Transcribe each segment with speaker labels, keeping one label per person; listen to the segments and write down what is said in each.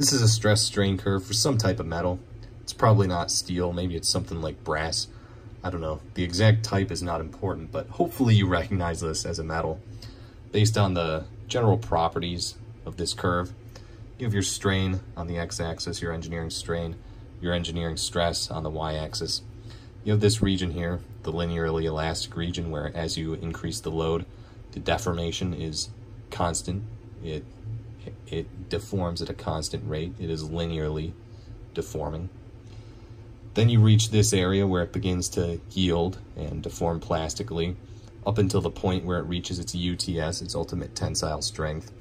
Speaker 1: This is a stress strain curve for some type of metal. It's probably not steel, maybe it's something like brass. I don't know. The exact type is not important, but hopefully you recognize this as a metal. Based on the general properties of this curve, you have your strain on the x-axis, your engineering strain, your engineering stress on the y-axis. You have this region here, the linearly elastic region, where as you increase the load, the deformation is constant. It, it deforms at a constant rate. It is linearly deforming. Then you reach this area where it begins to yield and deform plastically up until the point where it reaches its UTS, its ultimate tensile strength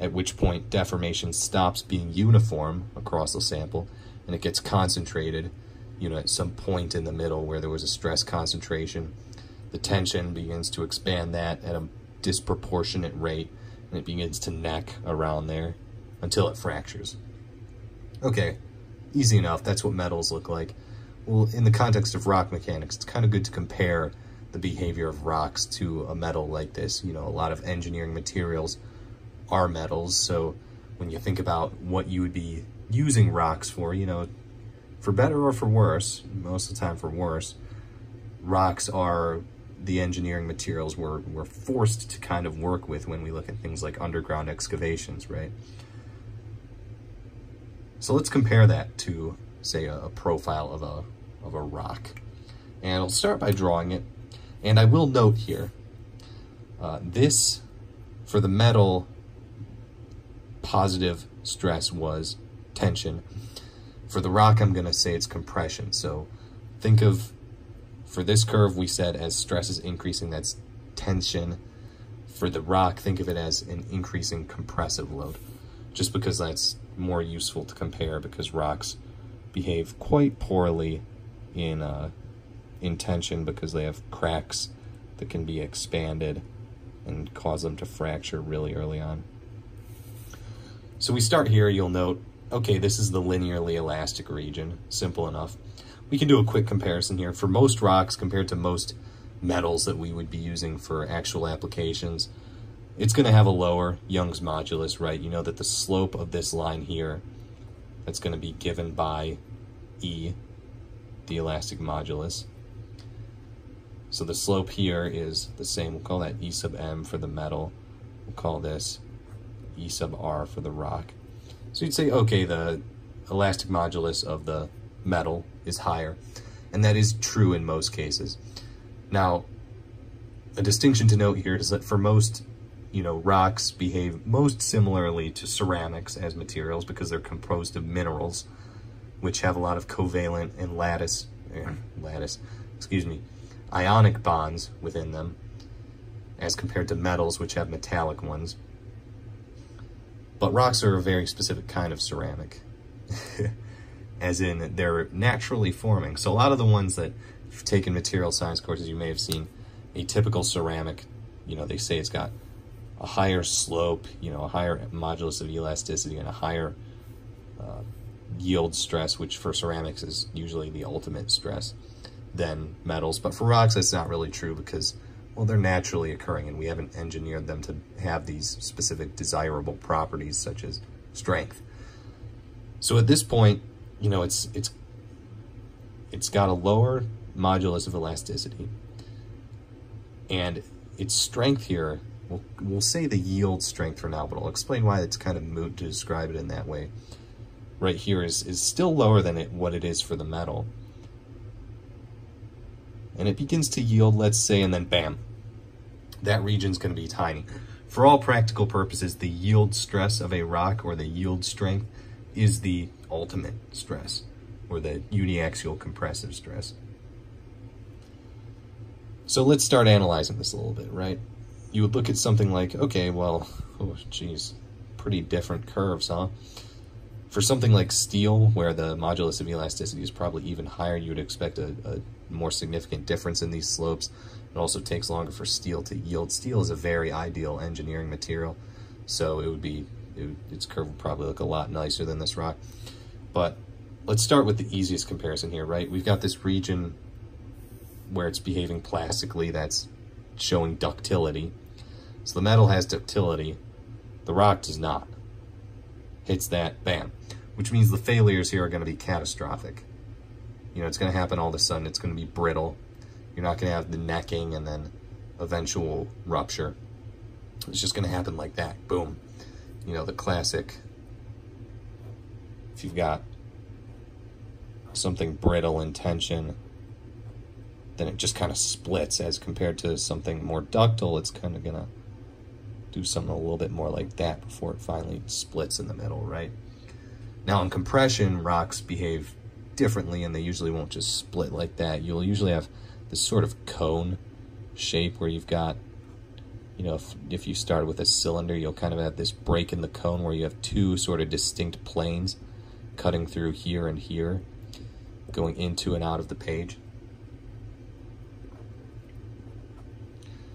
Speaker 1: at which point deformation stops being uniform across the sample and it gets concentrated, you know, at some point in the middle where there was a stress concentration. The tension begins to expand that at a disproportionate rate and it begins to neck around there until it fractures. Okay, easy enough. That's what metals look like. Well, in the context of rock mechanics, it's kind of good to compare the behavior of rocks to a metal like this. You know, a lot of engineering materials are metals. So when you think about what you would be using rocks for, you know, for better or for worse, most of the time for worse, rocks are the engineering materials we're, we're forced to kind of work with when we look at things like underground excavations, right? So let's compare that to, say, a, a profile of a, of a rock. And I'll start by drawing it. And I will note here, uh, this, for the metal, positive stress was tension. For the rock, I'm going to say it's compression. So think of, for this curve, we said as stress is increasing, that's tension. For the rock, think of it as an increasing compressive load, just because that's more useful to compare because rocks behave quite poorly in, uh, in tension because they have cracks that can be expanded and cause them to fracture really early on. So we start here, you'll note, okay, this is the linearly elastic region, simple enough. We can do a quick comparison here. For most rocks compared to most metals that we would be using for actual applications, it's going to have a lower Young's modulus, right? You know that the slope of this line here, that's going to be given by E, the elastic modulus. So the slope here is the same. We'll call that E sub m for the metal. We'll call this E sub r for the rock. So you'd say, okay, the elastic modulus of the metal is higher, and that is true in most cases. Now, a distinction to note here is that for most, you know, rocks behave most similarly to ceramics as materials because they're composed of minerals, which have a lot of covalent and lattice, eh, lattice, excuse me, ionic bonds within them, as compared to metals, which have metallic ones. But rocks are a very specific kind of ceramic, as in they're naturally forming. So a lot of the ones that you've taken material science courses, you may have seen a typical ceramic, you know, they say it's got a higher slope, you know, a higher modulus of elasticity and a higher uh, yield stress, which for ceramics is usually the ultimate stress than metals. But for rocks, that's not really true because well, they're naturally occurring and we haven't engineered them to have these specific desirable properties such as strength. So at this point, you know, it's, it's, it's got a lower modulus of elasticity and its strength here, we'll, we'll say the yield strength for now, but I'll explain why it's kind of moot to describe it in that way. Right here is, is still lower than it, what it is for the metal. And it begins to yield, let's say, and then bam, that region's going to be tiny. For all practical purposes, the yield stress of a rock or the yield strength is the ultimate stress or the uniaxial compressive stress. So let's start analyzing this a little bit, right? You would look at something like, okay, well, oh, geez, pretty different curves, huh? For something like steel, where the modulus of elasticity is probably even higher, you would expect a, a more significant difference in these slopes. It also takes longer for steel to yield. Steel is a very ideal engineering material, so it would be, it its curve would probably look a lot nicer than this rock. But let's start with the easiest comparison here, right? We've got this region where it's behaving plastically that's showing ductility. So the metal has ductility, the rock does not. hits that, bam. Which means the failures here are going to be catastrophic. You know, it's going to happen all of a sudden. It's going to be brittle. You're not going to have the necking and then eventual rupture. It's just going to happen like that. Boom. You know, the classic, if you've got something brittle in tension, then it just kind of splits as compared to something more ductile. It's kind of going to do something a little bit more like that before it finally splits in the middle, right? Now in compression, rocks behave differently and they usually won't just split like that. You'll usually have this sort of cone shape where you've got, you know, if, if you start with a cylinder, you'll kind of have this break in the cone where you have two sort of distinct planes cutting through here and here, going into and out of the page.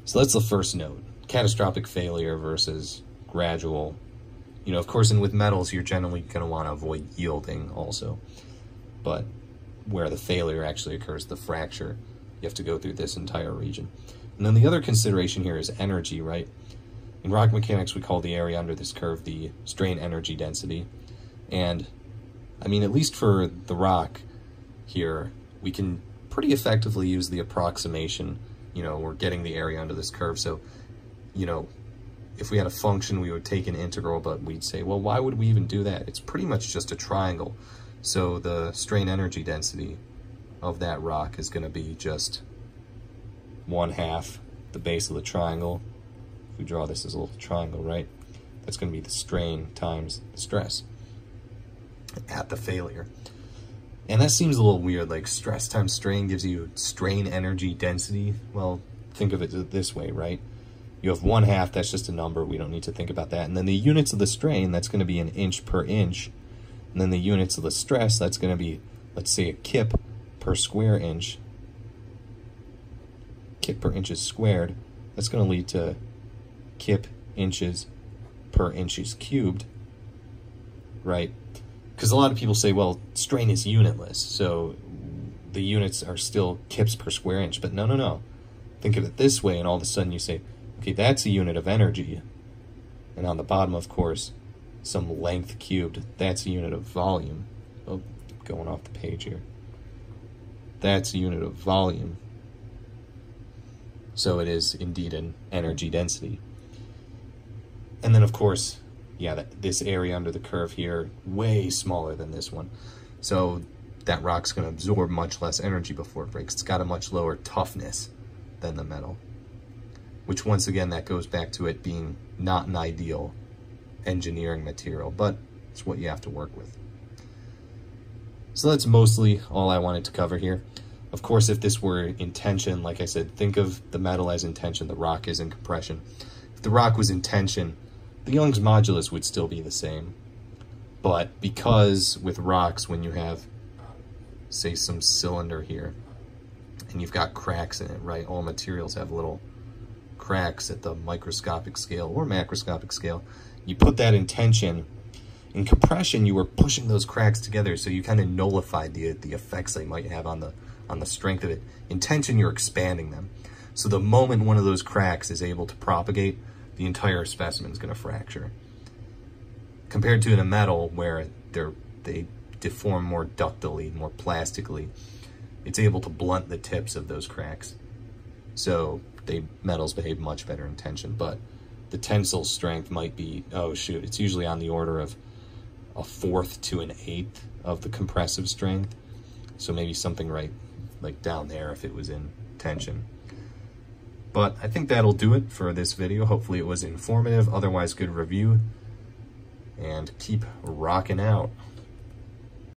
Speaker 1: So that's the first note, catastrophic failure versus gradual. You know, of course, and with metals, you're generally going to want to avoid yielding also. But where the failure actually occurs, the fracture, you have to go through this entire region. And then the other consideration here is energy, right? In rock mechanics, we call the area under this curve the strain energy density. And, I mean, at least for the rock here, we can pretty effectively use the approximation you know, we're getting the area under this curve. So, you know, if we had a function, we would take an integral, but we'd say, well, why would we even do that? It's pretty much just a triangle. So the strain energy density of that rock is going to be just one half the base of the triangle. If we draw this as a little triangle, right? That's going to be the strain times the stress at the failure. And that seems a little weird, like stress times strain gives you strain energy density. Well, think of it this way, right? You have one half, that's just a number, we don't need to think about that. And then the units of the strain, that's gonna be an inch per inch. And then the units of the stress, that's gonna be, let's say a kip per square inch. Kip per inches squared, that's gonna lead to kip inches per inches cubed, right? because a lot of people say, well, strain is unitless, so the units are still kips per square inch. But no, no, no. Think of it this way, and all of a sudden you say, okay, that's a unit of energy. And on the bottom, of course, some length cubed, that's a unit of volume. Oh, going off the page here. That's a unit of volume. So it is indeed an energy density. And then, of course, yeah, that, this area under the curve here, way smaller than this one. So that rock's going to absorb much less energy before it breaks. It's got a much lower toughness than the metal, which once again, that goes back to it being not an ideal engineering material, but it's what you have to work with. So that's mostly all I wanted to cover here. Of course, if this were in tension, like I said, think of the metal as in tension, the rock is in compression. If the rock was in tension, the Young's modulus would still be the same. But because with rocks, when you have, say, some cylinder here, and you've got cracks in it, right? All materials have little cracks at the microscopic scale or macroscopic scale. You put that in tension. In compression, you were pushing those cracks together, so you kind of nullified the, the effects they might have on the, on the strength of it. In tension, you're expanding them. So the moment one of those cracks is able to propagate, the entire specimen is going to fracture. Compared to in a metal where they're, they deform more ductily, more plastically, it's able to blunt the tips of those cracks. So they metals behave much better in tension, but the tensile strength might be, oh shoot, it's usually on the order of a fourth to an eighth of the compressive strength. So maybe something right like down there if it was in tension. But I think that'll do it for this video. Hopefully it was informative, otherwise good review. And keep rocking out.